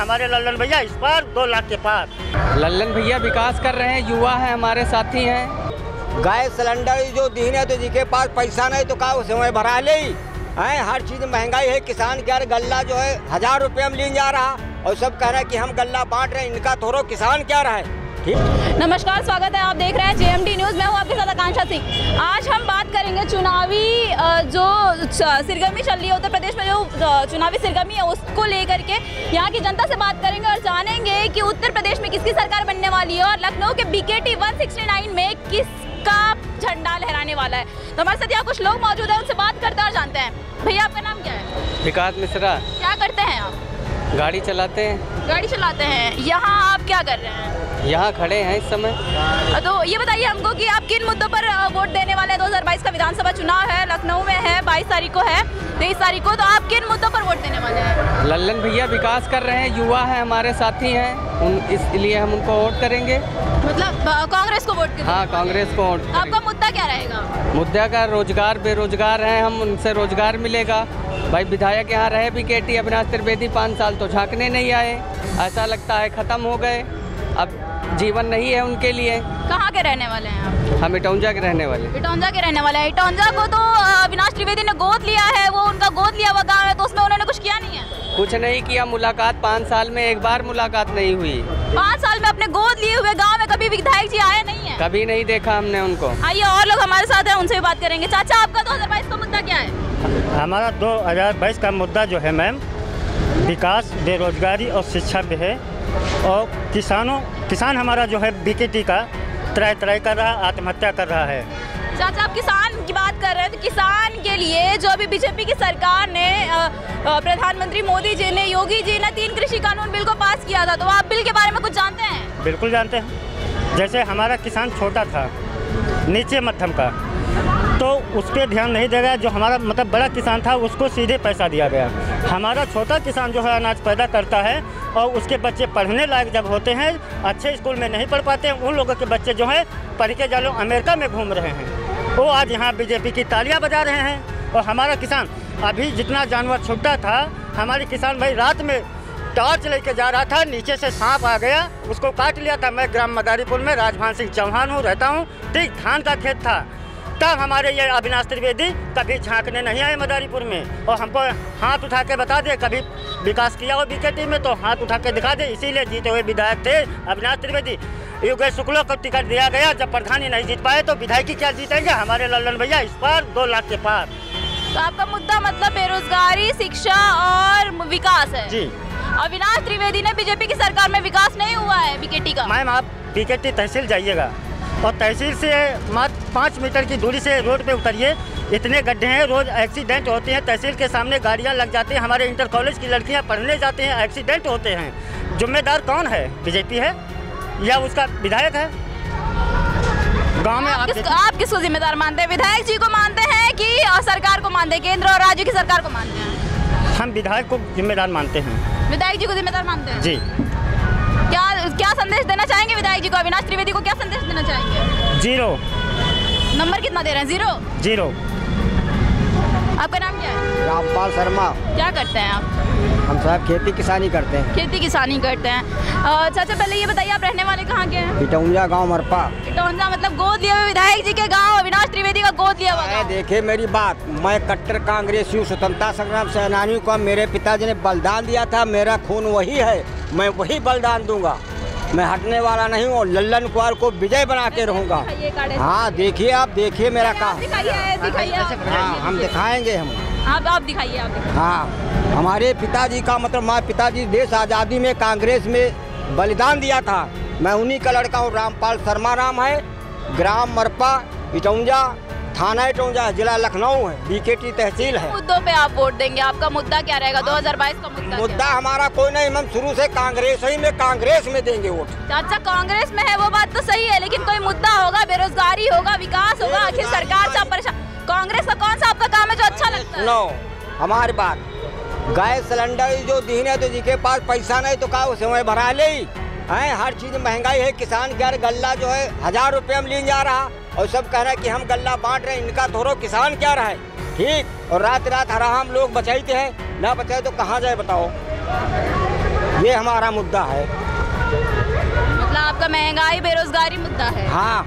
हमारे लल्लन भैया इस बार दो लाख के पार। लल्लन भैया विकास कर रहे हैं युवा है हमारे साथी हैं। गैस सिलेंडर जो दीन है तो जिसके पास पैसा नहीं तो का उसे वहीं भरा ले? है हर चीज़ महँगाई है किसान के यार गल्ला जो है हज़ार रुपये में लीन जा रहा। और सब कह रहे हैं कि हम गल्ला बांट रहे हैं इनका थोड़ा किसान क्या रहा? है नमस्कार स्वागत है। आप देख रहे हैं जेएमडी न्यूज़। मैं हूँ आपके साथ आकांक्षा सिंह। आज हम बात करेंगे चुनावी जो सिरगर्मी चल रही है उत्तर प्रदेश में जो चुनावी सिरगर्मी है उसको लेकर के यहाँ की जनता से बात करेंगे और जानेंगे कि उत्तर प्रदेश में किसकी सरकार बनने वाली है और लखनऊ के बीकेटी 169 में किसका झंडा लहराने वाला है। तो हमारे साथ यहाँ कुछ लोग मौजूद है उनसे बात करते हैं और जानते हैं। भैया आपका नाम क्या है? विकास मिश्रा। क्या करते हैं आप? गाड़ी चलाते हैं। गाड़ी चलाते हैं। यहाँ आप क्या कर रहे हैं? यहाँ खड़े हैं इस समय। तो ये बताइए हमको कि आप किन मुद्दों पर वोट देने वाले हैं? 2022 का विधानसभा चुनाव है लखनऊ में है 22 तारीख को है तेईस तारीख को तो आप किन मुद्दों पर वोट देने वाले हैं? लल्लन भैया विकास कर रहे हैं युवा हैं हमारे साथी हैं उन इसलिए हम उनको वोट करेंगे। मतलब कांग्रेस को वोट हाँ कांग्रेस को वोट आपका मुद्दा क्या रहेगा? मुद्दा का रोज़गार बेरोजगार हैं हम उनसे रोज़गार मिलेगा। भाई विधायक यहाँ रहे भी के टी अविनाश त्रिवेदी पाँच साल तो झांकने नहीं आए। ऐसा लगता है ख़त्म हो गए। अब जीवन नहीं है उनके लिए। कहाँ के रहने वाले हैं आप? हम इटौंजा के रहने वाले। इटौंजा के रहने वाले हैं। इटौंजा को तो अविनाश त्रिवेदी ने गोद लिया है वो उनका गोद लिया हुआ गाँव है तो उसमें उन्होंने कुछ किया नहीं है? कुछ नहीं किया मुलाकात पाँच साल में एक बार मुलाकात नहीं हुई। पाँच साल में अपने गोद लिए हुए गाँव में कभी विधायक जी आए नहीं है? कभी नहीं देखा हमने उनको। आइए और लोग हमारे साथ है उनसे भी बात करेंगे। चाचा आपका दो हज़ार बाईस का मुद्दा क्या है? हमारा दो हज़ार बाईस का मुद्दा जो है मैम विकास बेरोजगारी और शिक्षा पे है और किसानों किसान हमारा जो है बीकेटी का त्राय त्राय कर रहा आत्महत्या कर रहा है। चाचा आप किसान की बात कर रहे हैं तो किसान के लिए जो अभी बीजेपी की सरकार ने प्रधानमंत्री मोदी जी ने योगी जी ने तीन कृषि कानून बिल को पास किया था तो आप बिल के बारे में कुछ जानते हैं? बिल्कुल जानते हैं। जैसे हमारा किसान छोटा था नीचे मध्यम का तो उस पर ध्यान नहीं दिया गया जो हमारा मतलब बड़ा किसान था उसको सीधे पैसा दिया गया। हमारा छोटा किसान जो है अनाज पैदा करता है और उसके बच्चे पढ़ने लायक जब होते हैं, अच्छे स्कूल में नहीं पढ़ पाते हैं, उन लोगों के बच्चे जो हैं पढ़ के जालो अमेरिका में घूम रहे हैं। वो आज यहाँ बीजेपी की तालियाँ बजा रहे हैं। और हमारा किसान, अभी जितना जानवर छुट्टा था, हमारे किसान भाई रात में टॉर्च लेके जा रहा था, नीचे से सांप आ गया, उसको काट लिया था। मैं ग्राम मदारीपुर में राजभान सिंह चौहान हूँ, रहता हूँ। ठीक धान का खेत था। तब हमारे ये अविनाश त्रिवेदी कभी झांकने नहीं आए मदारीपुर में। और हमको हाथ उठा के बता दे कभी विकास किया हो बीकेटी में तो हाथ उठा के दिखा दे। इसीलिए जीते हुए विधायक थे अविनाश त्रिवेदी। योगेश शुक्ला को टिकट दिया गया जब प्रधानी नहीं जीत पाए तो विधायकी क्या जीतेंगे? हमारे लल्लन भैया इस बार दो लाख के पार। तो आपका मुद्दा मतलब बेरोजगारी शिक्षा और विकास है। जी। अविनाश त्रिवेदी ने बीजेपी की सरकार में विकास नहीं हुआ है बीकेटी का। मैम आप बीकेटी तहसील जाइएगा। और तहसील से मात्र पाँच मीटर की दूरी से रोड पे उतरिए। इतने गड्ढे हैं रोज एक्सीडेंट होते हैं तहसील के सामने गाड़ियाँ लग जाती हैं हमारे इंटर कॉलेज की लड़कियाँ पढ़ने जाती हैं एक्सीडेंट होते हैं। जिम्मेदार कौन है? बीजेपी है या उसका विधायक है? गाँव में आप, आप किस, आप किसको जिम्मेदार मानते हैं? विधायक जी को मानते हैं कि सरकार को मानते हैं केंद्र और राज्य की सरकार को मानते हैं? हम विधायक को जिम्मेदार मानते हैं। विधायक जी को जिम्मेदार मानते हैं? जी। क्या क्या संदेश देना चाहेंगे विधायक जी को? अविनाश त्रिवेदी को क्या संदेश देना चाहेंगे? ज़ीरो। नंबर कितना दे रहे हैं? ज़ीरो ज़ीरो आपका नाम क्या है? रामपाल शर्मा। क्या करते हैं आप? हम साहब खेती किसानी करते हैं। खेती किसानी करते हैं। चाचा पहले ये बताइए आप रहने वाले कहाँ के हैं? इटौंजा गाँव मरपा। इटौंजा मतलब गोद लिया हुए विधायक जी के गाँव अविनाश त्रिवेदी का गोद लिया हुआ देखे मेरी बात मैं कट्टर कांग्रेसी हूँ स्वतंत्रता संग्राम सेनानी को मेरे पिताजी ने बलिदान दिया था मेरा खून वही है मैं वही बलिदान दूँगा। मैं हटने वाला नहीं हूँ और लल्लन कुमार को विजय बना के रहूँगा। हाँ देखिए आप देखिए मेरा काम हाँ हम दिखाएँगे हम। आप आप दिखाइए आप हाँ हमारे पिताजी का मतलब हमारे पिताजी देश आज़ादी में कांग्रेस में बलिदान दिया था। मैं उन्हीं का लड़का हूँ रामपाल शर्मा राम है ग्राम मरपा इटौंजा थाना इटौंजा जिला लखनऊ है बीकेटी तहसील है। मुद्दों पे आप वोट देंगे आपका मुद्दा क्या रहेगा? 2022 का मुद्दा मुद्दा हमारा कोई नहीं हम शुरू से कांग्रेस ही में कांग्रेस में देंगे वोट। अच्छा कांग्रेस में है वो बात तो सही है लेकिन कोई मुद्दा होगा बेरोजगारी होगा विकास होगा आखिर सरकार से परेशान कांग्रेस का कौन सा आपका काम है जो अच्छा लगता है? नो हमारी बात गैस सिलेंडर जो दीन है तो जिसके पास पैसा नहीं तो का उसे वहीं भरा ले? है हर चीज़ महँगाई है किसान के गल्ला जो है हज़ार रुपये में लीन जा रहा। और सब कह रहे हैं कि हम गल्ला बांट रहे हैं इनका थोड़ो किसान क्या रहा है? ठीक और रात रात हरा हम लोग बचाते हैं ना बचाए तो कहाँ जाए बताओ? ये हमारा मुद्दा है। मतलब आपका महँगाई बेरोजगारी मुद्दा है। हाँ।